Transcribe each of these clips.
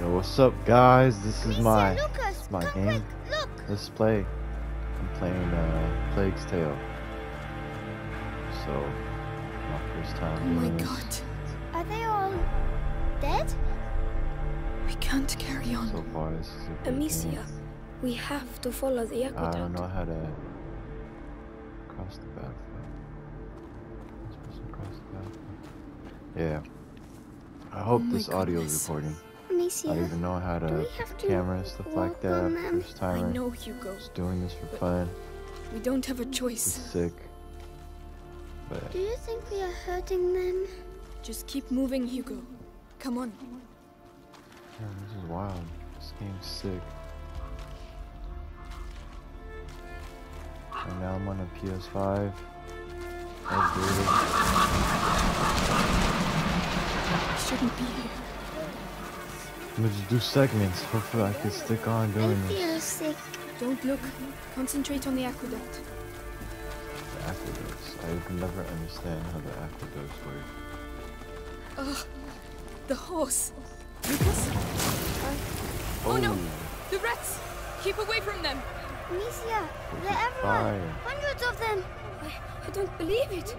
Yo, what's up, guys? This is my Lucas, my game. quick, look. Let's play. I'm playing uh, Plague's Tale. So, my first time Oh my this. god. Are they all dead? We can't carry on. So far, this is a good Amicia, game. we have to follow the I don't know how to cross the battlefield. Supposed to cross the battlefield? Yeah. I hope Oh my this audio is recording. Amicia, I don't even know how to we have to camera stuff like that. First I timer. know, Hugo. Just doing this for fun. We don't have a It's choice. sick. But do you think we are hurting them? Just keep moving, Hugo. Come on. Yeah, this is wild. This game's sick. And now I'm on a PS5. I shouldn't be here. I'm gonna just do segments. Hopefully I can stick on I doing this. feel sick. Don't look. Concentrate on the aqueduct. The aqueducts. I can never understand how the aqueducts work. Ugh. The horse. Lucas? Uh, oh, no. Oh. The rats! Keep away from them! Amicia, they're everywhere. fire. Hundreds of them. I, I don't believe it.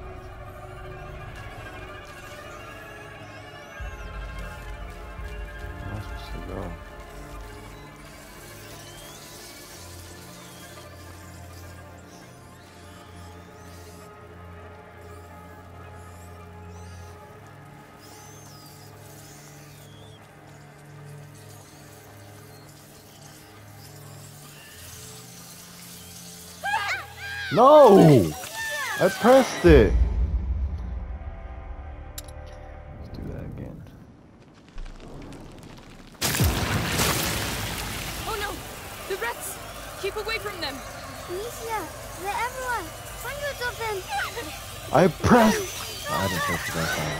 No! I pressed it! Let's do that again. Oh no! The rats! Keep away from them! Amicia, they're everywhere. Hundreds of them. I pressed. I didn't press it that time.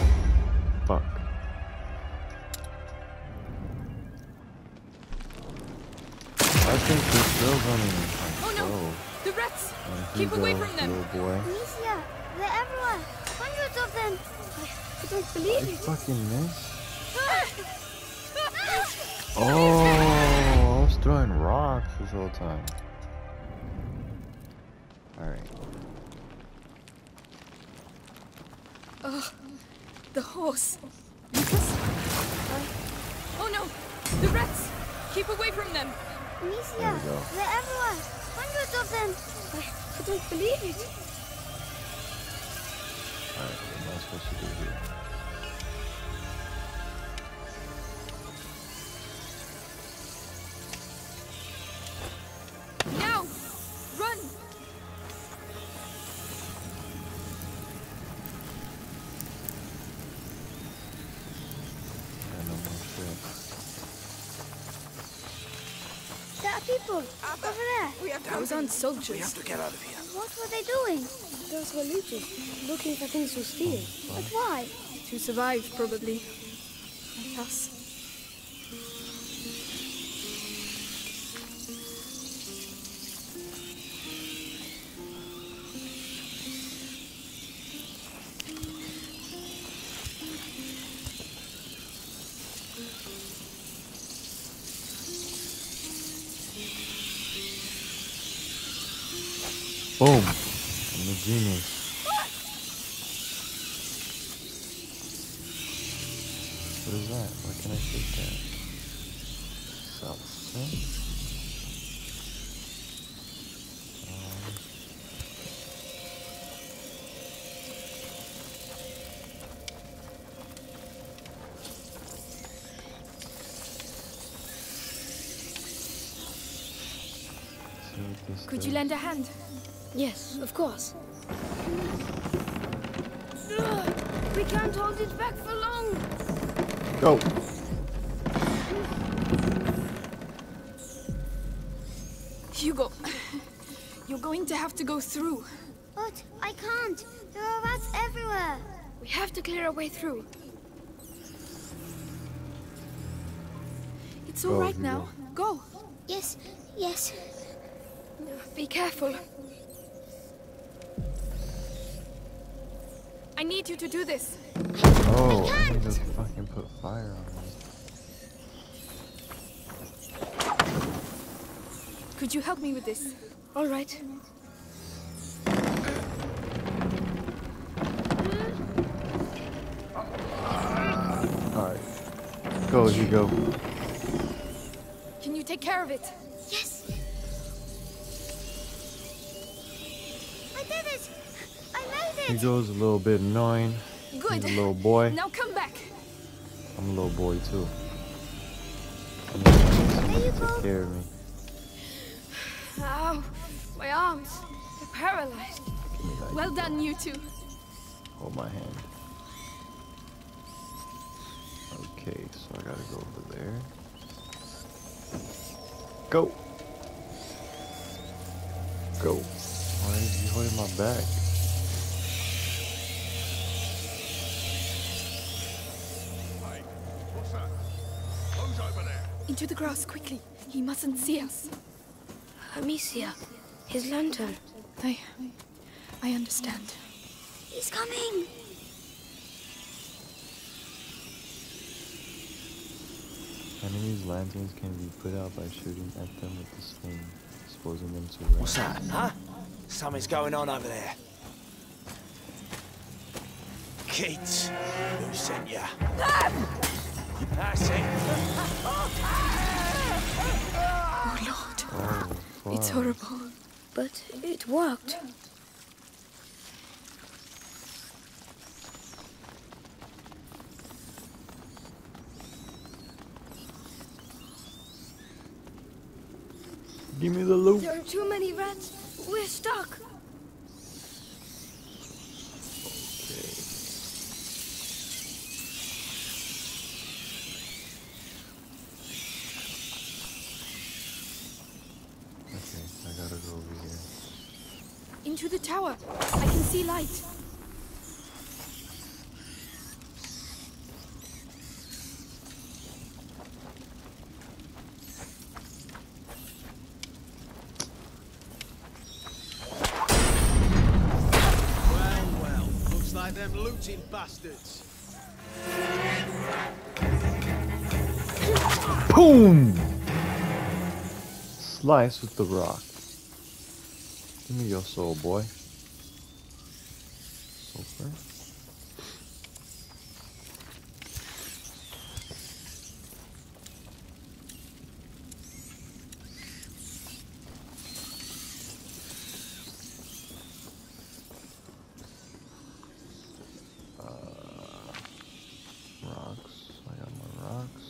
Believe it. Oh, I was throwing rocks this whole time. Alright. Ugh. The horse. Lucas? Oh no! The rats! Keep away from them! Amicia, There we go. they're everywhere. Hundreds of them. I, I don't believe it. Alright, what am I supposed to do here? There are over there. We have to Those aren't We have to get out of here. What were they doing? Those were looters, looking for things to steal. But why? To survive, probably. What Could you lend a hand? Yes, of course. We can't hold it back for long. Go! Hugo, you're going to have to go through. But I can't. There are rats everywhere. We have to clear our way through. It's all Go, right now. Go. Yes, yes. Be careful. I need you to do this. Oh, I, can just fucking put fire on me. Could you help me with this? All right. All right. Go as you go. Can you take care of it? Hugo's a little bit annoying. Good. He's a little boy. Now come back. I'm a little boy too. There you go. care of me. Ow, my arms. They're paralyzed. Give me that. Well done, you two. Hold my hand. Okay, so I gotta go over there. Go! Go. Why is he holding my back? Hey, what's that? Who's over there? Into the grass, quickly. He mustn't see us. Amicia, his lantern. I... I understand. He's coming. Enemies' lanterns can be put out by shooting at them with the sling, exposing them to What's that, huh? Something's going on over there. Keats, who sent ya? That's it. Oh, Lord. Oh, It's horrible. But it worked. Give me the loot. There are too many rats. We're stuck. Okay, I gotta go over here. Into the tower. I can see light. Well, well, looks like them looting bastards. Boom! Slice with the rock. Give me your soul, boy. Sulfur. Uh, rocks. I got my rocks.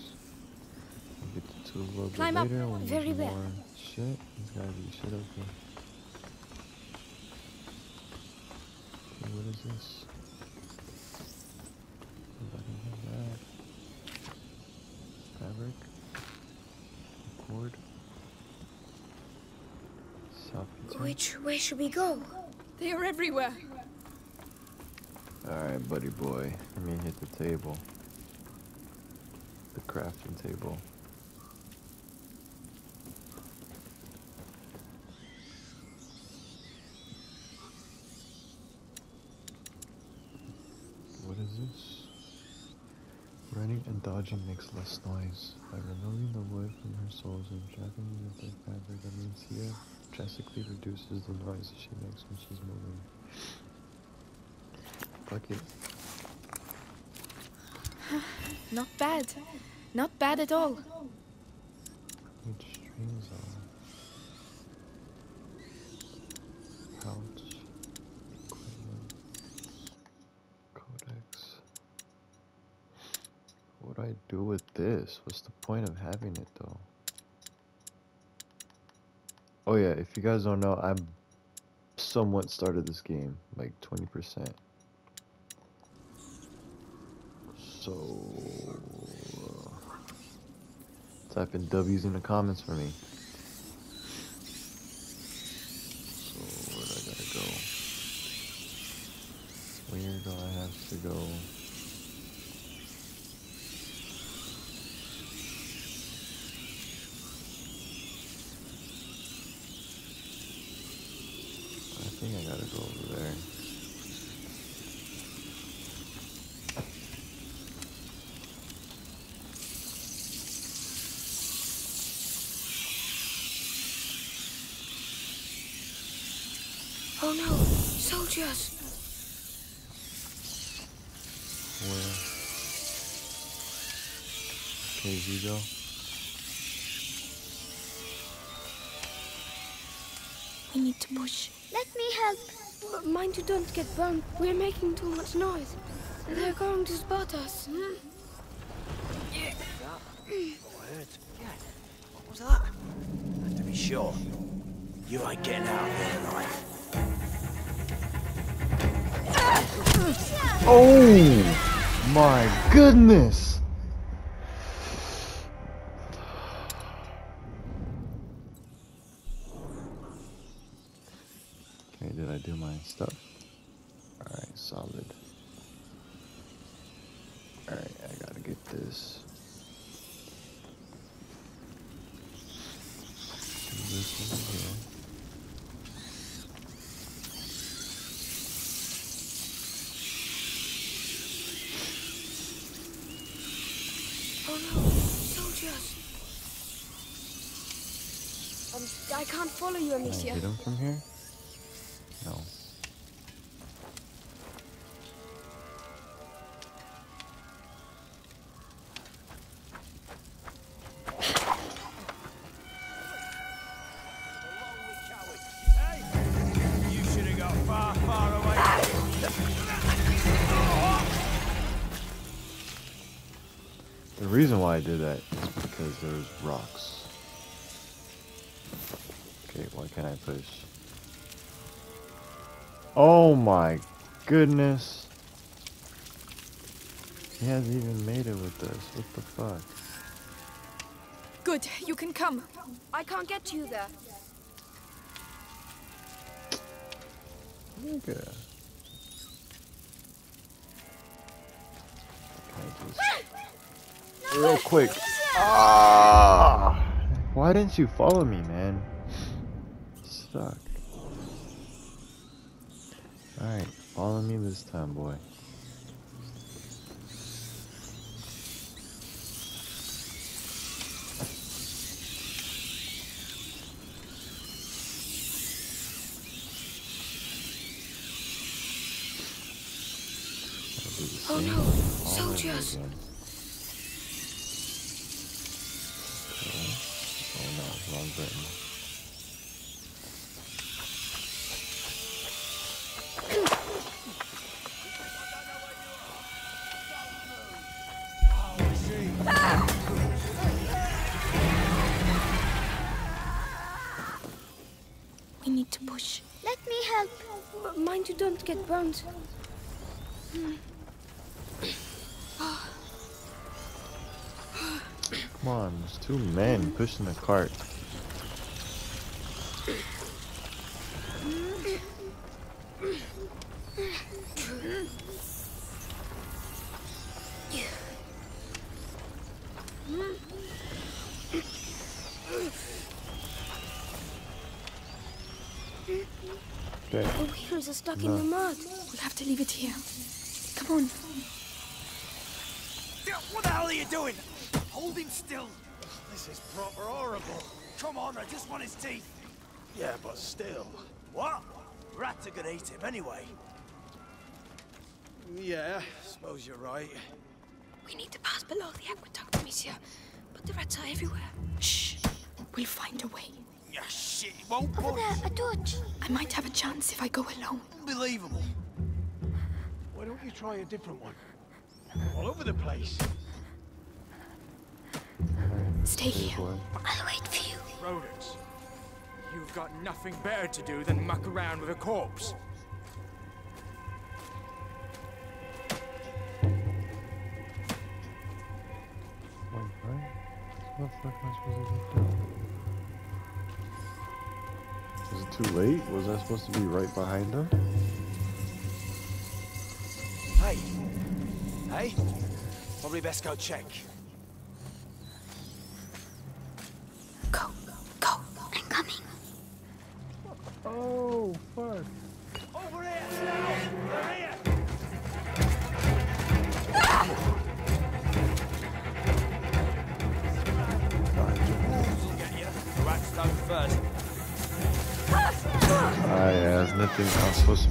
Get to two a little Climb up. later Very more shit. There's gotta be shit up here. Okay, what is this? Nobody have that. Fabric. Cord. Salvage. Which way should we go? They are everywhere. Alright, buddy boy. Let me hit the table. The crafting table. What is this? Dodging makes less noise. By removing the wood from her soles and trapping it with the fabric, Amicia drastically reduces the noise she makes when she's moving. Fuck it. Not bad. Not bad at all. Which strings are pouch equipment codex. What do I do with this? What's the point of having it though? Oh yeah, if you guys don't know, I'm somewhat started this game, like 20%. So uh, type in W's in the comments for me. So where do I gotta go? Where do I have to go? Think I gotta go over there. Oh no, soldiers! Where? Okay, Hugo. We need to push. Help. But mind you don't get burned. We're making too much noise. They're going to spot us. Yeah. What was that? To be sure, you ain't getting out of here alive. Oh my goodness! Okay, did I do my stuff? Alright, solid. Alright, I gotta get this. Do this over here. Oh no, soldiers! Um, I can't follow you, Can I Amicia. hit him from here? Why I did that is because there's rocks. Okay, why can't I push? Oh my goodness. He hasn't even made it with this. What the fuck? Good, you can come. I can't get to you there. Nigga. Real quick. Ah! Why didn't you follow me, man? Stuck. Alright, follow me this time, boy. I'll do the Oh no, soldiers. again. No, wrong button. We need to push. Let me help. But mind you don't get burned. Come on, there's two men pushing the cart. Rats are gonna eat him anyway. Yeah, suppose you're right. We need to pass below the aqueduct, Amicia. But the rats are everywhere. Shh. We'll find a way. Yeah, shit, he won't Over budge. there, a torch. I might have a chance if I go alone. Unbelievable. Why don't you try a different one? All over the place. Stay here. I'll wait for you. Rodents. You've got nothing better to do than muck around with a corpse. What fuck am I supposed to do? Is it too late? Was I supposed to be right behind her? Hey. Hey? Probably best go check.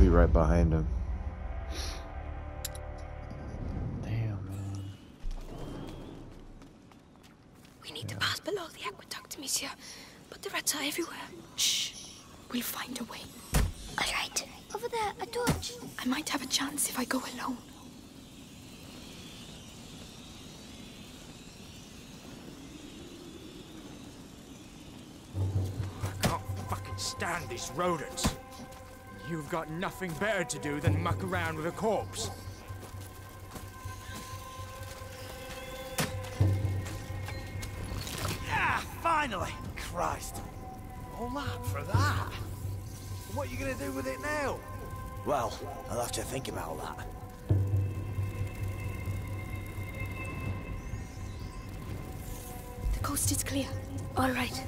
Be right behind him. Nothing better to do than muck around with a corpse. Ah, finally! Christ. All that for that? What are you gonna do with it now? Well, I'll have to think about that. The coast is clear. All right.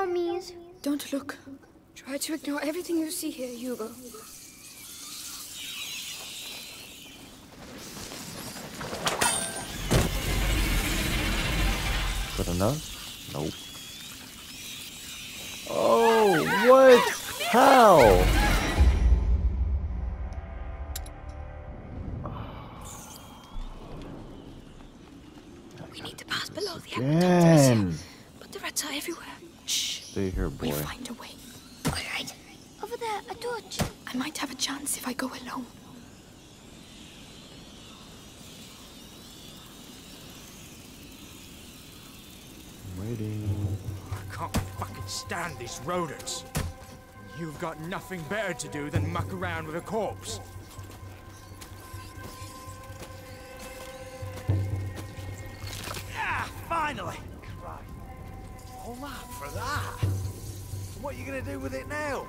Dummies. Don't look. Try to ignore everything you see here, Hugo. Good enough? Nothing better to do than muck around with a corpse. Ah, finally! Christ. All that for that? What are you gonna do with it now?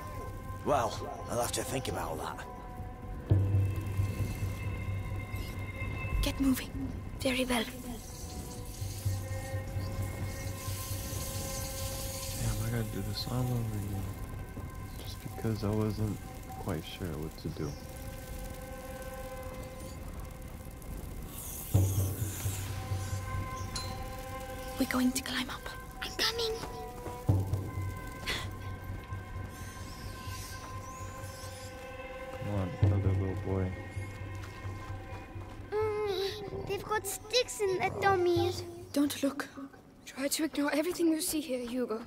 Well, I'll have to think about that. Get moving. Very well. Damn, I gotta do this all over again. Just because I wasn't quite sure what to do. We're going to climb up. I'm coming. Come on, other little boy. Mm, they've got sticks in their dummies. Don't look. Try to ignore everything you see here, Hugo.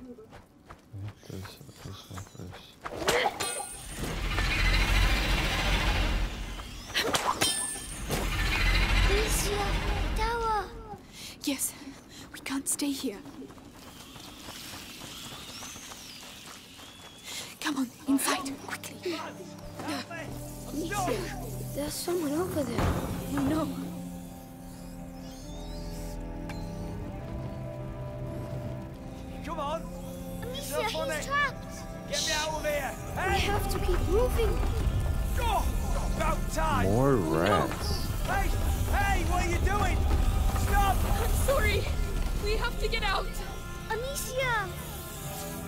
Amicia.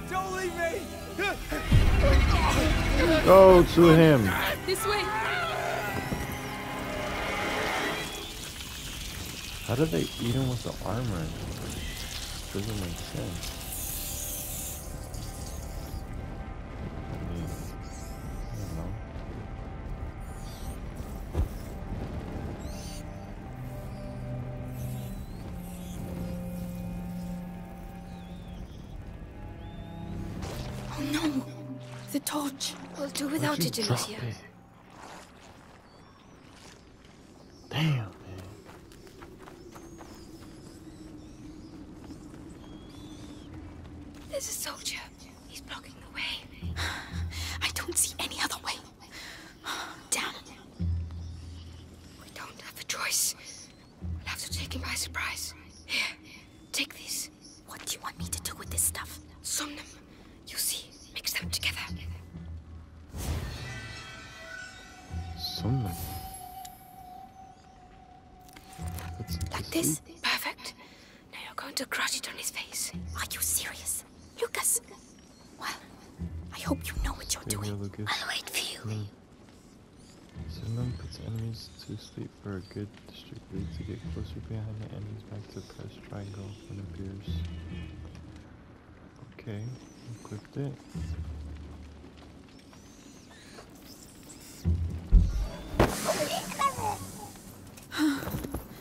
Don't leave me! Go to him. This way. How did they eat him with the armor? Doesn't make sense. Do Why'd without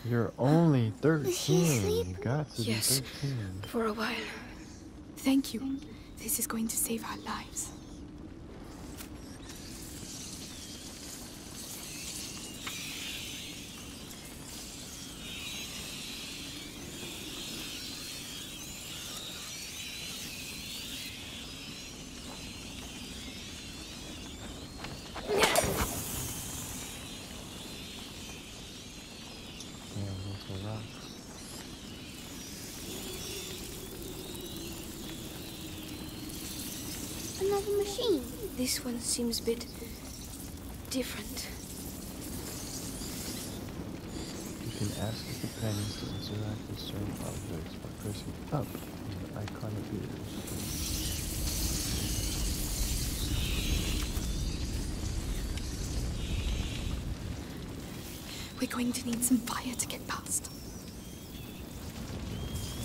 You're only 13. You got to Yes. be 13. For a while. Thank you. This is going to save our lives. Yeah, those are rocks. Another machine. This one seems a bit different. You can ask the companions to interact with certain objects by pressing up on oh. the icon appears. We're going to need some fire to get past.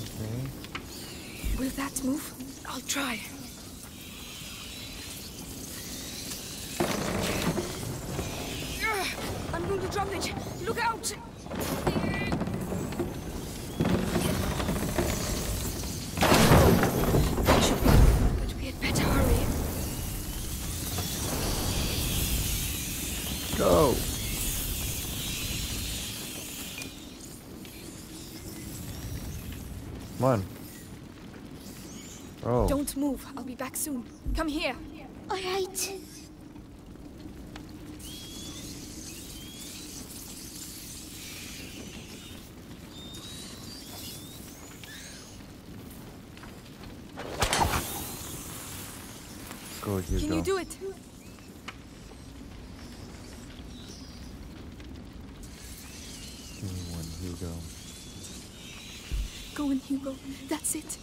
Okay. Will that move? I'll try. Come on. Bro. Don't move. I'll be back soon. Come here. All right. Go, Hugo. Can you do it? Give me one, Hugo. Go in, Hugo. That's it.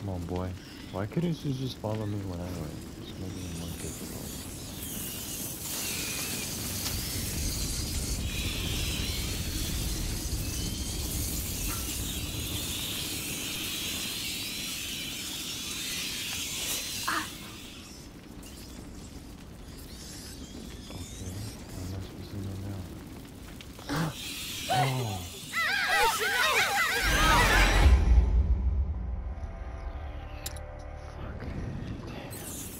Come on, boy. Why couldn't you just follow me when I went? It's making it more difficult. Okay, what am I supposed to do now? oh.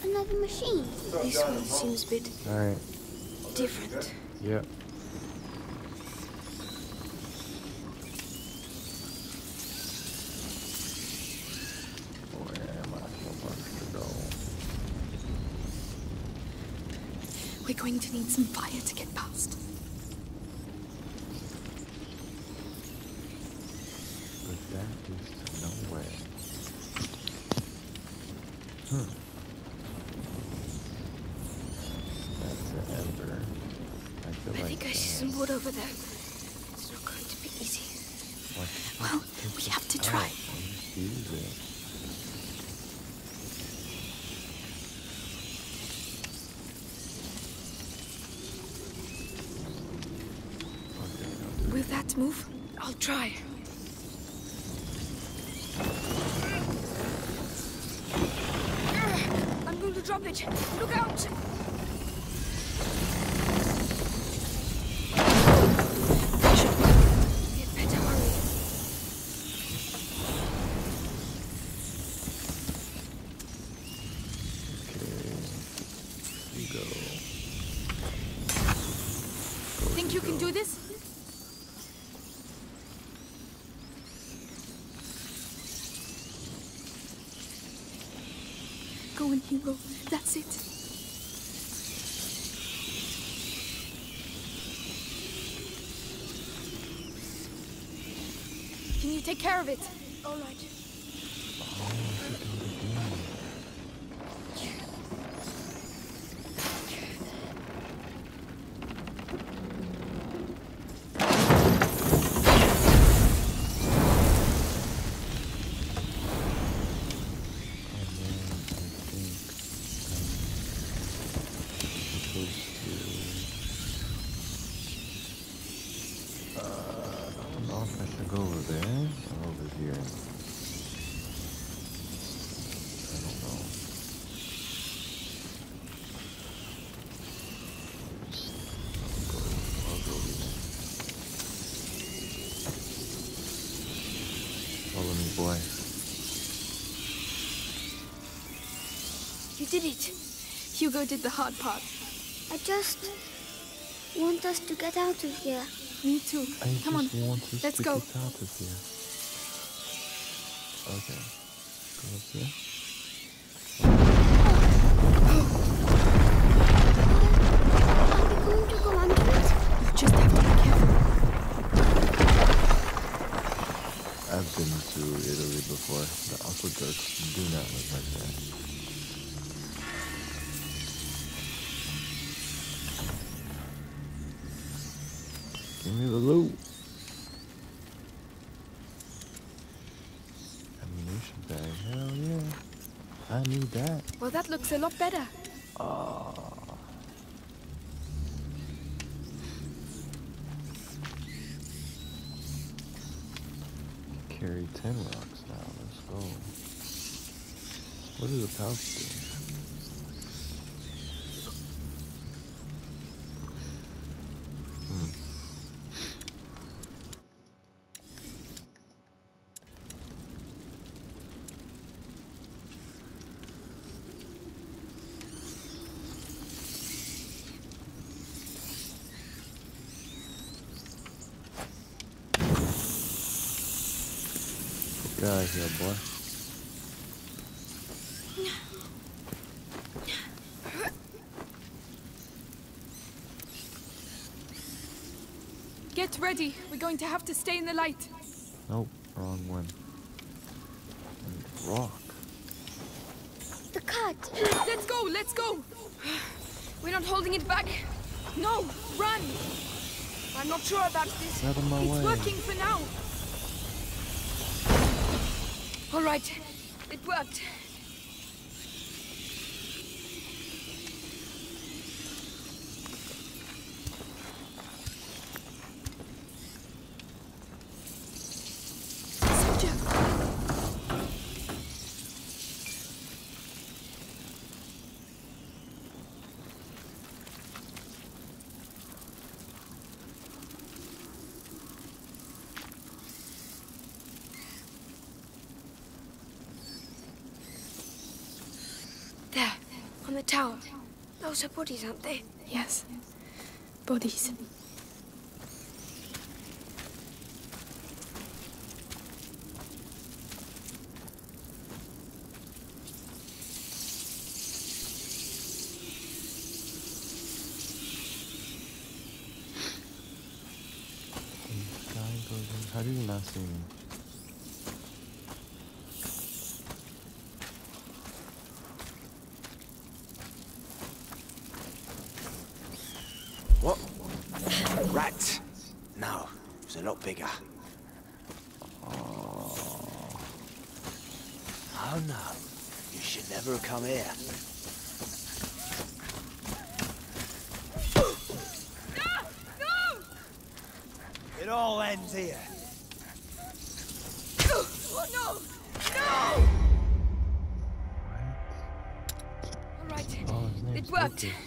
Another machine. This seems a bit Alright, different. yep. Where am I supposed to go? We're going to need some fire to get past. But that is nowhere. Hmm. That's an ember. I feel I like think I see uh, some wood over there. It's not going to be easy. why Well, we have to try. and just use it? Okay, I'll do Will that move? I'll try. I'm going to drop it. Look out! Should be. We had better hurry. Okay. You go. Think you can do this? Go in, Hugo. That's it. Can you take care of it? Did it. Hugo did the hard part. I just want us to get out of here. Me too. I Come on. want us let's to go. get out of here. Okay. Go up here. Looks a lot better. Ah. Carry 10 rocks now. Let's go. What is a pouch do? Hmm. Get out here, boy. Get ready. We're going to have to stay in the light. Nope, wrong one. And rock. The cat. Let's go. Let's go. We're not holding it back. No, run. I'm not sure about this. Get out of my It's way. working for now. All right. It worked. Soldier. There, on the tower. Those are bodies, aren't they? Yes. Bodies. And Sky goes in. How do you not see me? What? Rat? No, it was a lot bigger. Oh no, you should never have come here. It all ends here. Oh no! No! All right. Oh, It worked. Lucas.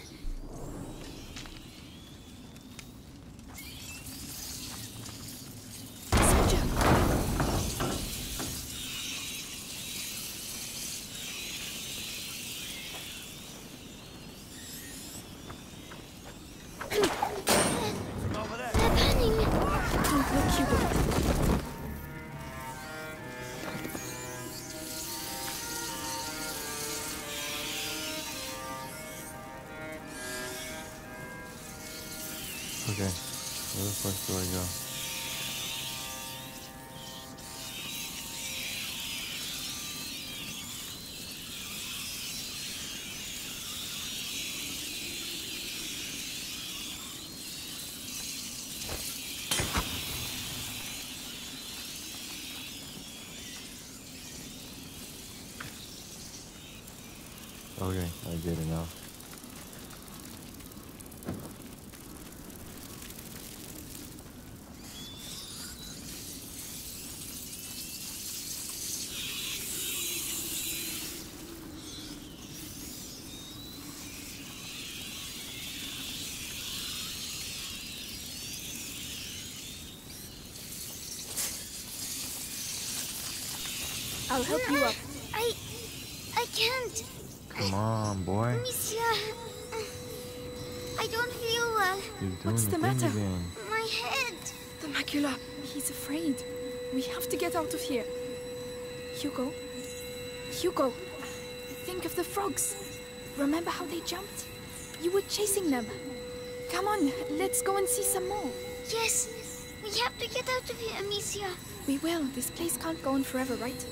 It. I'll help you up. I... I. Come on, boy. Monsieur... I don't feel well. What's the the matter? again. My head. The macula. He's afraid. We have to get out of here. Hugo. Hugo. Think of the frogs. Remember how they jumped? You were chasing them. Come on, let's go and see some more. Yes. We have to get out of here, Amicia. We will. This place can't go on forever, right?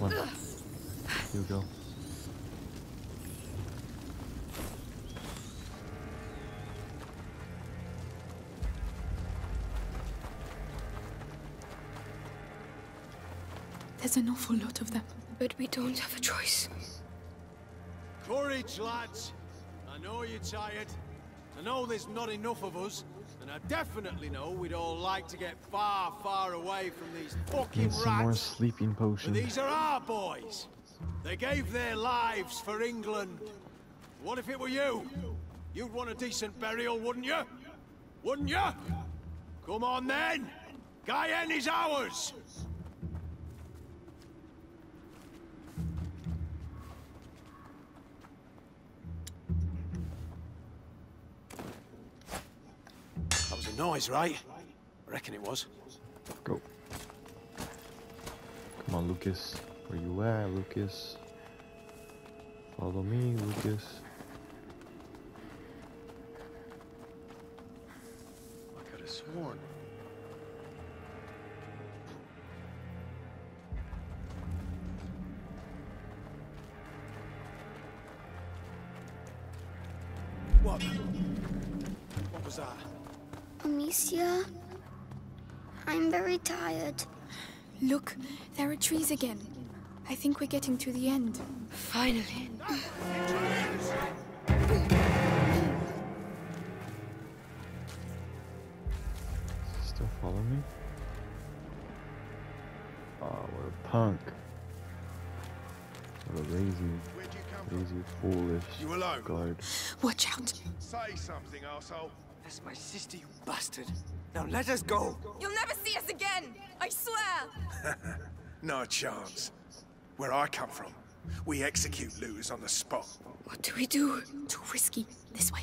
Come on. Here we go. There's an awful lot of them. But we don't have a choice. Courage, lads. I know you're tired. I know there's not enough of us. And I definitely know we'd all like to get far, far away from these fucking Need some more rats. sleeping But these are our boys. They gave their lives for England. What if it were you? You'd want a decent burial, wouldn't you? Wouldn't you? Come on then! Guyenne is ours! Noise, right? I reckon it was. Go. Come on, Lucas. Where you at, Lucas? Follow me, Lucas. I could have sworn. What? What was that? Amicia? I'm very tired. Look, there are trees again. I think we're getting to the end. Finally. Still follow me? Oh, what a punk. What a lazy, Where'd you come from? lazy, foolish You alone? guard. Watch out. Say something, asshole. That's my sister, you bastard. Now let us go. You'll never see us again. I swear. No chance. Where I come from, we execute looters on the spot. What do we do? Too risky. This way.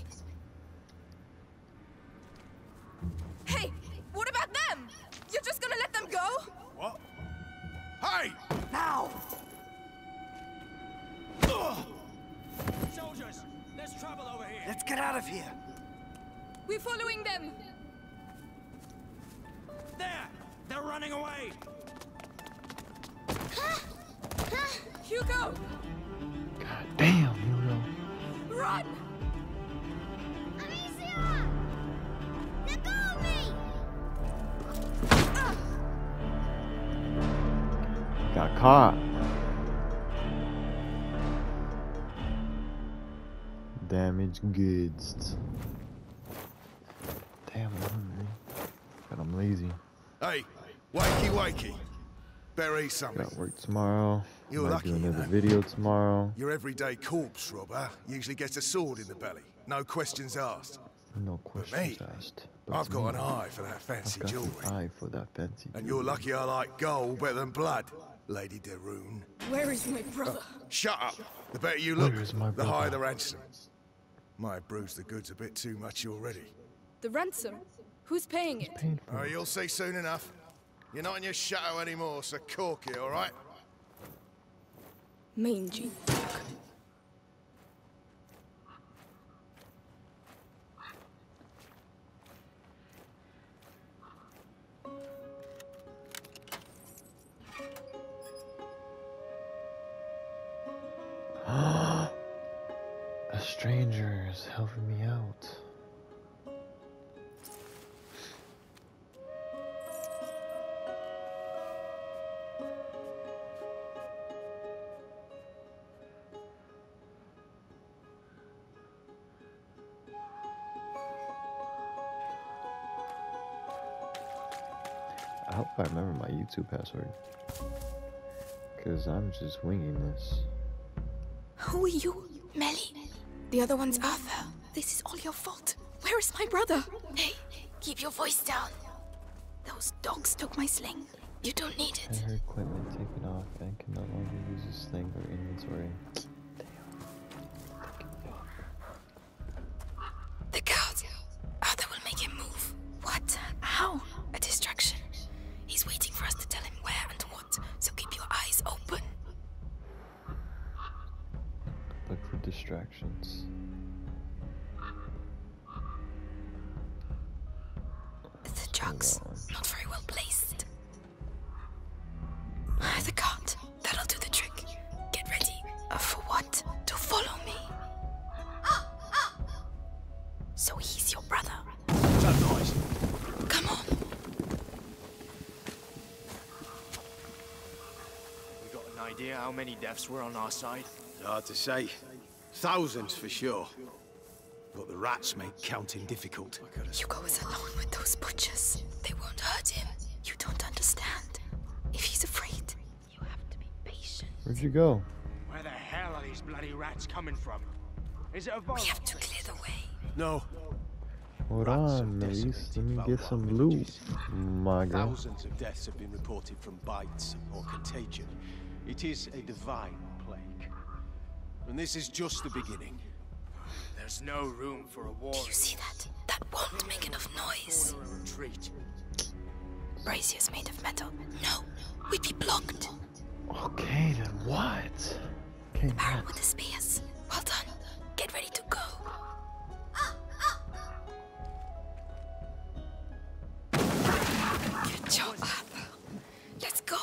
Goods. Damn, I'm hungry. But I'm lazy. Hey, wakey wakey. Better eat something. Got work tomorrow. You're Might lucky, do you another know. video tomorrow. Your everyday corpse robber usually gets a sword in the belly. No questions asked. No questions me, asked. But I've got me, an eye for that fancy I've fancy got jewelry. an eye for that fancy And you're lucky I like gold better than blood, Lady de Rune. Where is my brother? Shut up. The better you look, Where is my the higher brother? the ransom. Might have bruised the goods a bit too much already. The ransom. Who's paying it? Painful. Oh, you'll see soon enough. You're not in your shadow anymore, so cork it, all right? Mangy. YouTube password. Because I'm just winging this. Who are you? Mélie. The other one's Arthur. This is all your fault. Where is my brother? Hey, keep your voice down. Those dogs took my sling. You don't need it. her equipment taken So he's your brother. What's that noise? Come on. We got an idea how many deaths were on our side? Hard to say. Thousands for sure. But the rats make counting difficult. Hugo is alone with those butchers. They won't hurt him. You don't understand. If he's afraid, you have to be patient. Where'd you go? Where the hell are these bloody rats coming from? Is it a We have to clear the way. No, Hold on, have Maurice. Let me get some loot. My girl. thousands of deaths have been reported from bites or contagion. It is a divine plague. And this is just the beginning. There's no room for a war. Do you see that? That won't make enough noise. or a retreat. Braziers made of metal. No, we'd be blocked. Okay, then what? Okay, Barrel Matt. with the spears. Well done. Get ready to go. Good job, Arthur. Let's go.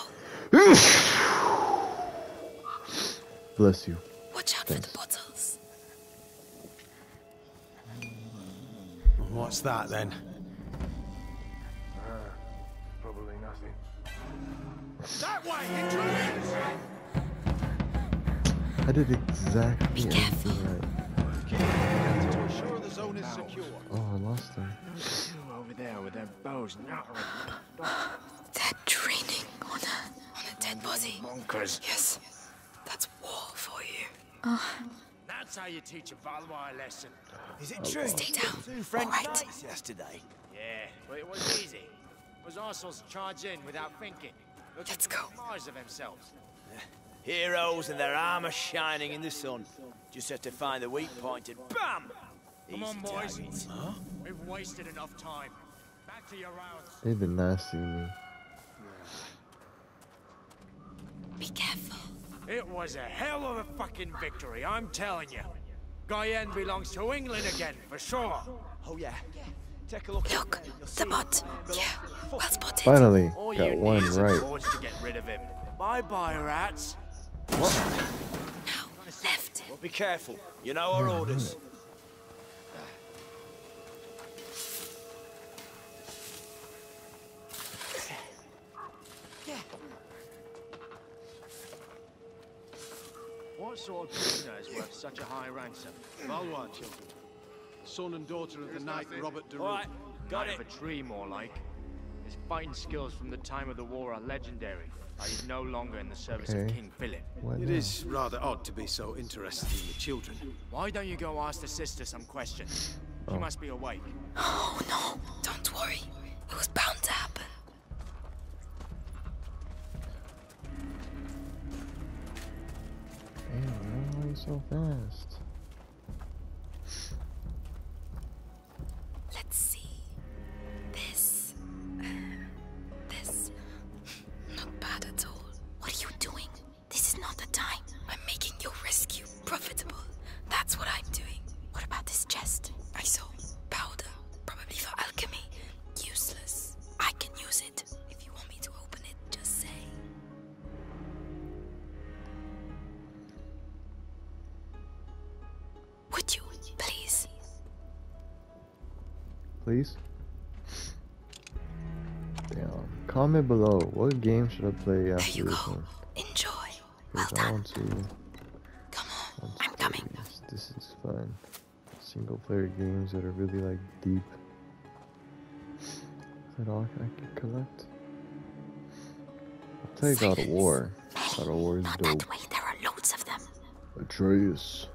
Bless you. Watch out for the bottles. What's that then? Probably nothing. That way, intruders! I did exactly Be careful. everything right. To ensure the zone is secure. Oh, I lost him. Over there with their bows nattering. They're training on a on a dead body. Bonkers. Yes, that's war for you. Uh. That's how you teach a Valois lesson. Is it true? Stay down. Two French All right. knights yesterday. Yeah, but it was easy. It was Arsenal's charge in without thinking. Looking Let's go. Mars of themselves. Heroes and their armor shining in the sun. Just have to find the weak point and BAM! Come on, boys. target. We've wasted enough time. Back to your rounds. They did not see me. Be careful. It was a hell of a fucking victory, I'm telling you. Guyenne belongs to England again, for sure. Oh yeah. Take a look. Look, at the see bot. Yeah, well spotted. Finally, All got you one need is a right. to get rid of him. Bye-bye, rats. What? Now, left. Well, be careful. You know our oh, orders. What sort of prisoner is worth such a high ransom? Valois children. Son and daughter of the knight Robert de All right, got Knight it. of a tree, more like. His fighting skills from the time of the war are legendary, but he's no longer in the service of King Philip. What It now? is rather odd to be so interested in the children. Why don't you go ask the sister some questions? She Oh. must be awake. Oh no, don't worry. It was bound to happen. Damn, why are you so fast? Comment below. What game should I play There after you this go. one? Enjoy. Well I done. to. Come on. I'm coming. This. this is fun. Single player games that are really like deep. Is that all I can collect? play God of War. God of War is Not dope. that way. There are loads of them. Atreus,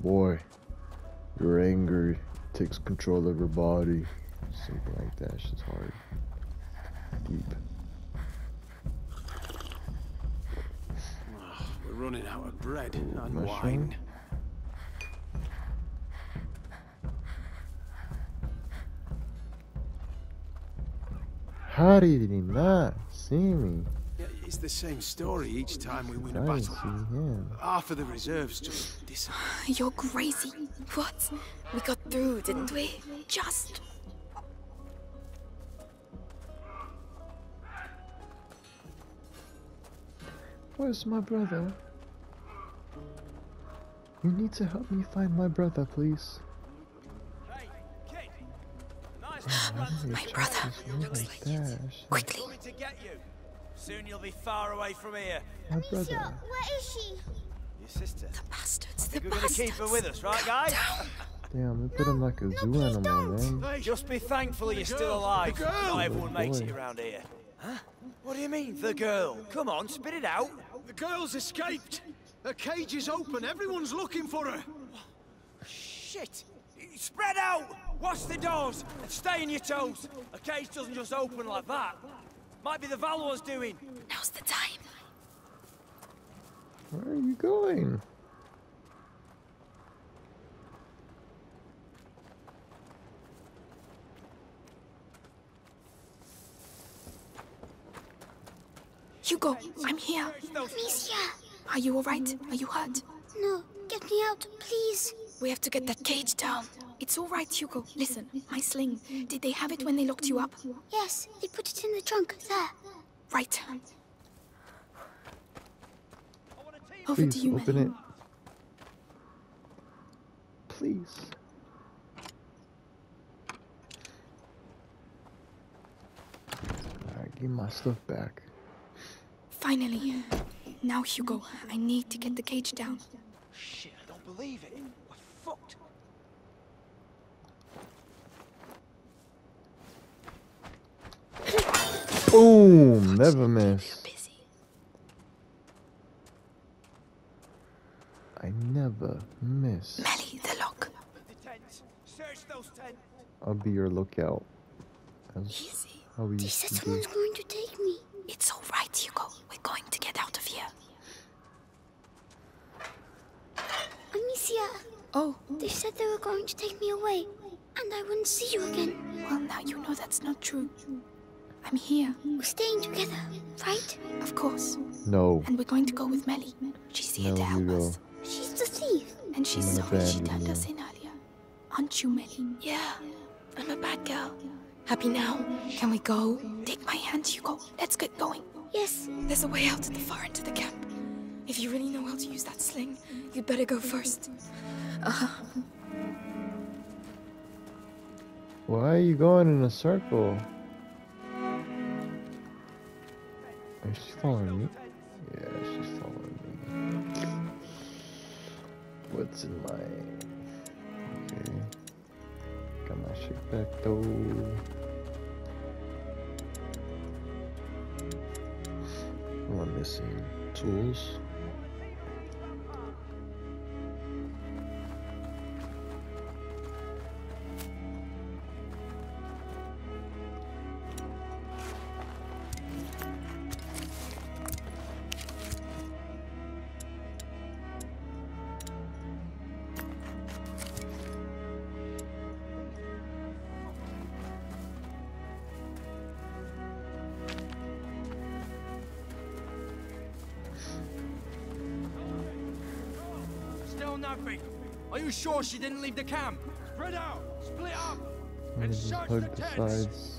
boy, your anger takes control of your body. Something like that. It's hard. Deep. We're running out of bread and mushroom? wine. How did he not see me? It's the same story each time we win a I didn't battle. see him. Half of the reserves just disappear. You're crazy. What? We got through, didn't we? Just. Where's my brother? You need to help me find my brother, please. Hey, oh, kid! Nice My brother. Looks like that. Quickly. coming to get you. Soon you'll be far away from here. My Amicia, brother. where is she? Your sister. The bastards. The We're gonna keep her with us, right, guys? Damn, they put him like a no, zoo animal, don't. man. Just be thankful you're still alive. Not everyone Oh, makes it around here. Huh? What do you mean, the girl? Come on, spit it out. The girl's escaped. Her cage is open. Everyone's looking for her. Shit! Spread out! Watch the doors and stay on your toes. A cage doesn't just open like that. Might be the Valor's doing. Now's the time. Where are you going? Hugo, I'm here. Amicia! Are you alright? Are you hurt? No, get me out, please. We have to get that cage down. It's alright, Hugo. Listen, my sling. Did they have it when they locked you up? Yes, they put it in the trunk, there. Right. Over to you, open Mélie. it. Please. Alright, give my stuff back. Finally. Now, Hugo, I need to get the cage down. Shit, I don't believe it. We're fucked. Boom! Never miss. I never miss. Mélie, the lock. The tents. Search those tents. I'll be your lookout. As Easy. how we They used said to do. someone's going to take me. It's alright, Hugo. We're going to get out of here. Amicia, Oh, they said they were going to take me away, and I wouldn't see you again. well, now you know that's not true. I'm here, We're staying together, right? of course. No. And we're going to go with Mélie. She's here No, to help Hugo. us. She's the thief. And she's I'm sorry she turned us in earlier. Aren't you, Mélie? Yeah, I'm a bad girl. Happy now? Can we go? Take my hand, Hugo. Let's get going. Yes, There's a way out at the far end of the camp. If you really know how to use that sling, you'd better go first. Uh-huh. Why are you going in a circle? Is she following me? Yeah, she's following me. What's in my... Okay. Got my shit back though. Oh, I'm missing tools. Still nothing. Are you sure she didn't leave the camp? Spread out, split up, and search the tents.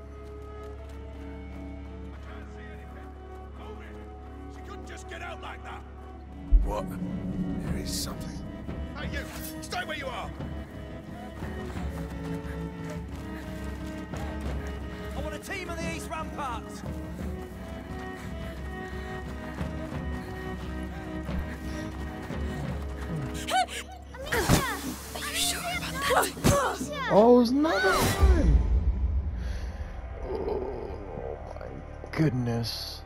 where you are! I want a team on the east ramparts. Are you sure about that? Oh, it's another one! Oh my goodness.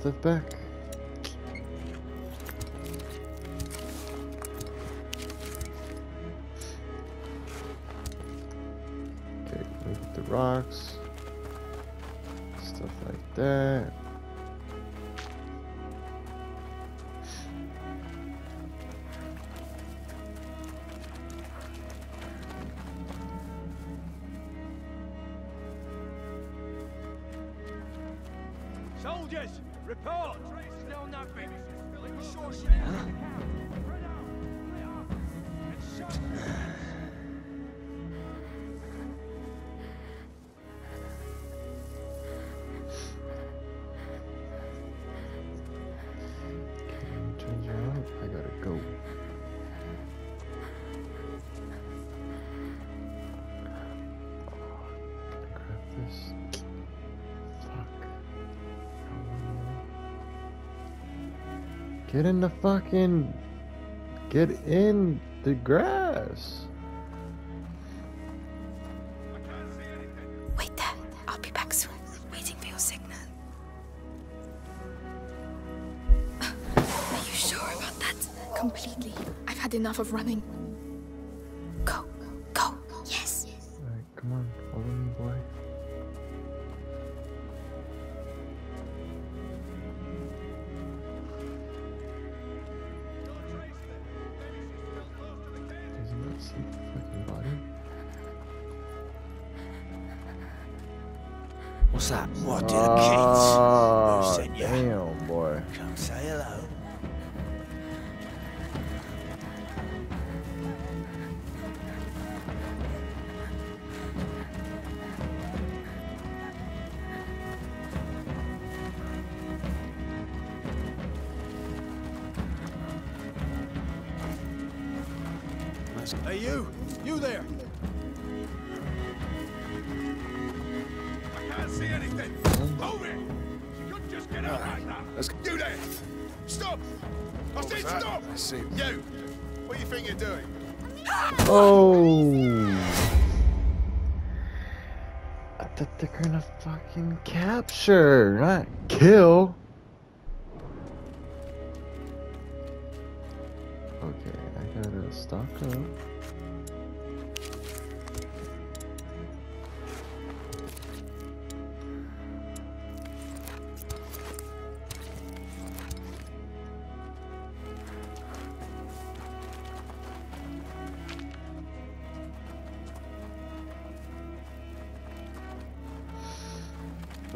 Stuff back? Get in the fucking. Get in the grass. Wait there. I'll be back soon. Waiting for your signal. Are you sure about that? Completely. I've had enough of running.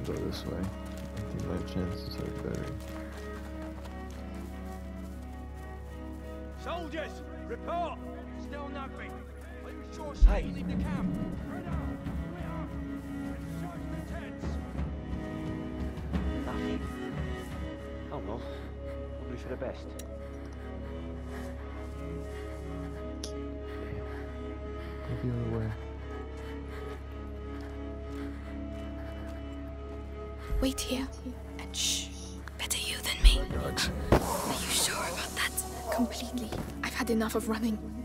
Go this way. I think my chances are better. Soldiers, report. Still nothing. Are you sure she Hey. didn't leave the camp? Spread out. Split up. And search the. Nothing. Oh well. Probably for the best. Go the other way. Wait here. And shh. Better you than me. Are you sure about that? Completely. I've had enough of running.